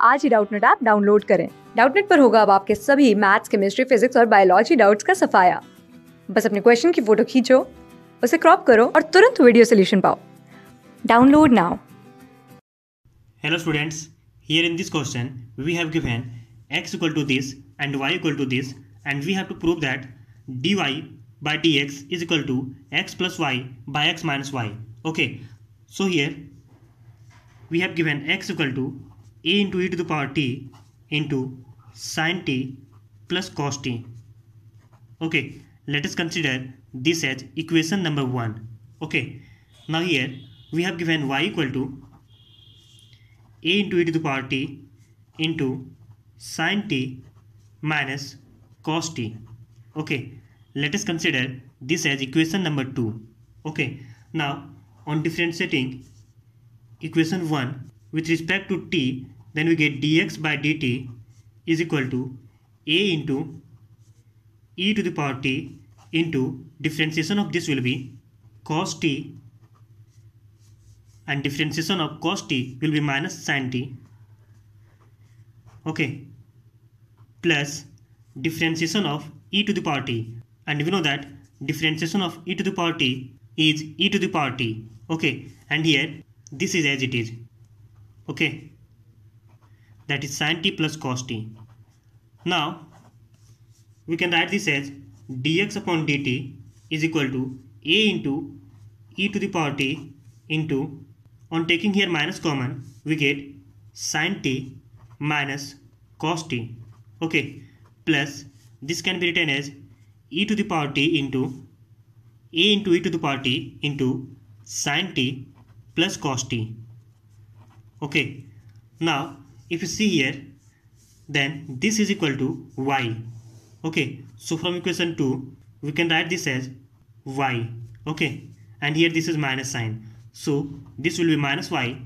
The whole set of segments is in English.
आज ही Doubtnut app download करें। डाउटनेट पर होगा अब आपके सभी मैथ्स केमिस्ट्री फिजिक्स और बायोलॉजी डाउट्स का सफाया। बस अपने क्वेश्चन की फ़ोटो खींचो, उसे क्रॉप करो और तुरंत वीडियो सोल्यूशन पाओ। Download now hello students here in this question we have given x equal to this and y equal to this and we have to prove that d y by d x is equal to x plus y by x minus y okay so here we have given x a into e to the power t into sin t plus cos t. Okay, let us consider this as equation number 1. Okay, now here we have given y equal to a into e to the power t into sin t minus cos t okay let us consider this as equation number 2 okay now on differentiating equation 1 with respect to t then we get dx by dt is equal to a into e to the power t into differentiation of this will be cos t and differentiation of cos t will be minus sin t. Okay. Plus differentiation of e to the power t. And we know that differentiation of e to the power t is e to the power t. Okay. And here this is as it is okay. That is sin t plus cos t. Now we can write this as dx upon dt is equal to a into e to the power t into on taking here minus common we get sin t minus cos t. Okay. Plus this can be written as e to the power t into a into e to the power t into sin t plus cos t okay. Now if you see here then this is equal to y. Okay. So from equation 2 we can write this as y. Okay. And here this is minus sign. So this will be minus y.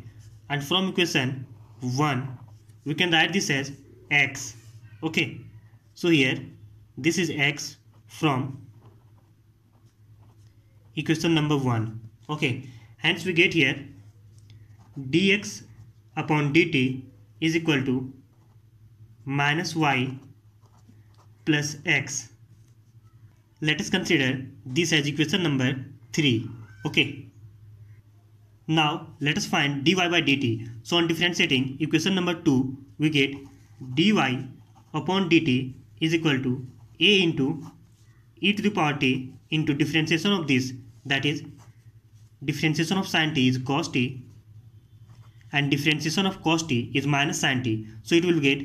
And from equation 1 we can write this as x. Okay. So here this is x from equation number 1 okay. Hence we get here dx upon dt is equal to minus y plus x. Let us consider this as equation number 3 okay. Now let us find dy by dt. So on differentiating equation number 2 we get dy upon dt is equal to a into e to the power t into differentiation of this. That is differentiation of sin t is cos t and differentiation of cos t is minus sin t. So it will get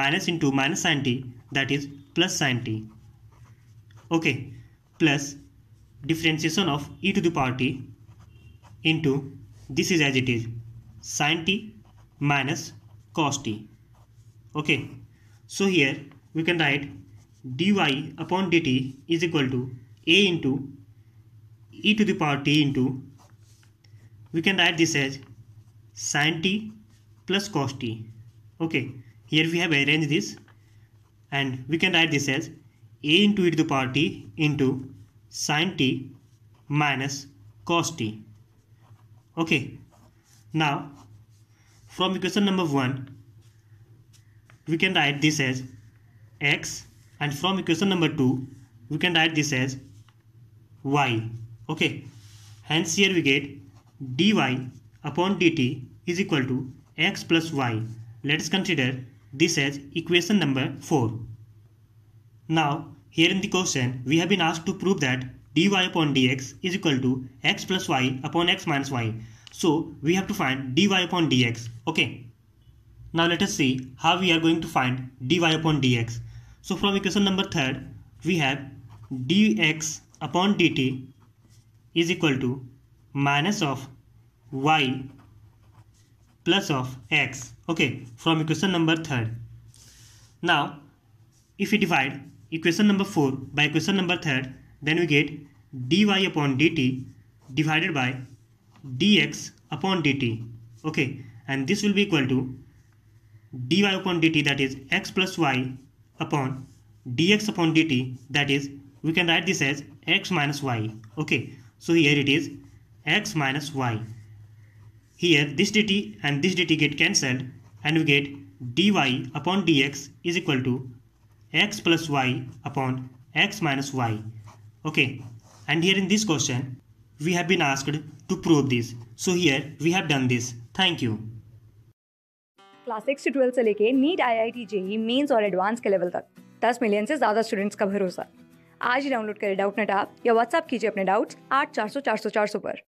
minus into minus sin t that is plus sin t. Okay. Plus differentiation of e to the power t into this is as it is. Sin t minus cos t. Okay. So here we can write dy upon dt is equal to a into e to the power t into we can write this as sin t plus cos t. Okay here we have arranged this. And we can write this as a into e to the power t into sin t minus cos t. Okay now from equation number 1 we can write this as x. And from equation number 2 we can write this as y. Okay hence here we get dy upon dt is equal to x plus y. Let us consider this as equation number 4 now here in the question we have been asked to prove that dy upon dx is equal to x plus y upon x minus y. So we have to find dy upon dx. Okay. Now let us see how we are going to find dy upon dx. So from equation number 3rd we have dx upon dt is equal to minus of y plus of x. Okay from equation number 3rd now if we divide equation number 4 by equation number 3rd then we get dy upon dt divided by dx upon dt. Okay and this will be equal to dy upon dt that is x plus y upon dx upon dt. That is we can write this as x minus y. Okay so here it is x minus y here this dt and this dt get cancelled and we get dy upon dx is equal to x plus y upon x minus y okay and here in this question we have been asked to prove this so here we have done this thank you class six से twelfth से लेके NEET I I T JEE mains और advance के level तक दस million से ज़्यादा students का भरोसा आज ही डाउनलोड करें डाउट नेट आप या व्हाट्सअप कीजिए अपने डाउट्स आठ चार सौ चार सौ चार सौ पर